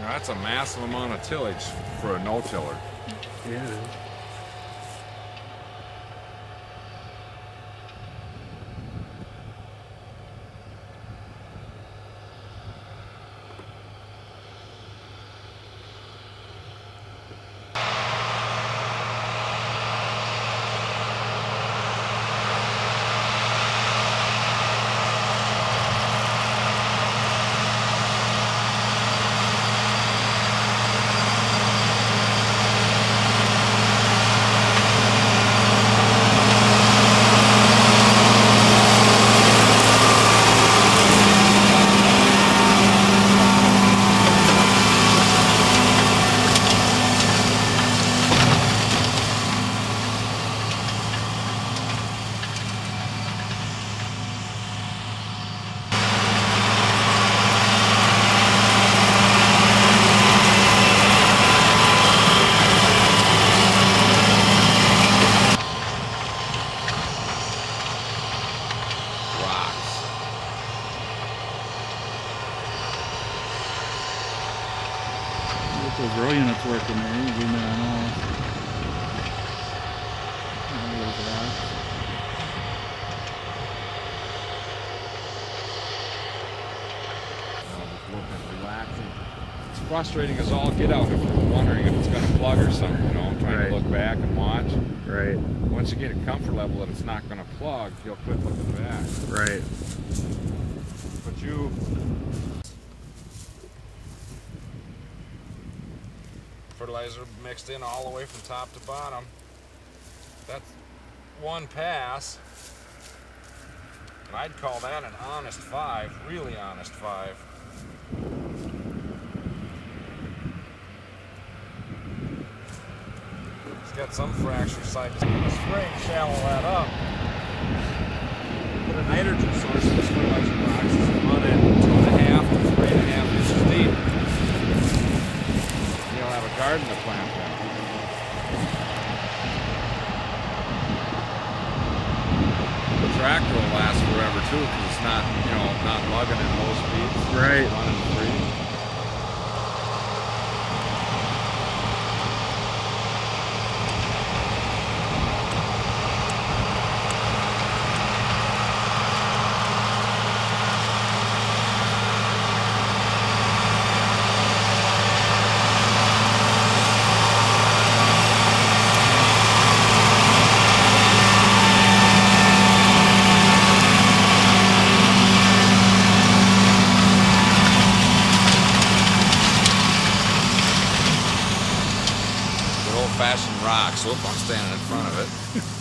That's a massive amount of tillage for a no-tiller. Yeah, it is. Rocks. Get those row units working there. You zoom in on all. All those rocks. Know, just looking, relaxing. It's frustrating as all get out if you're wondering if it's going to plug or something, you know, I'm trying Right. to look back and watch. Right, Once you get a comfort level that it's not going to plug, you'll quit looking back. right. But you fertilizer mixed in all the way from top to bottom. That's one pass. And I'd call that an honest five, really honest five. It's got some fracture side to spray and shallow that up. Put a nitrogen source in this fertilizer box. It's run it two and a half to three and a half inches deep. You'll have a garden to plant then. Tractor will last forever too, because it's not, you know, not lugging at low speeds. Right. Running free. old-fashioned rock, so if I'm standing in front of it.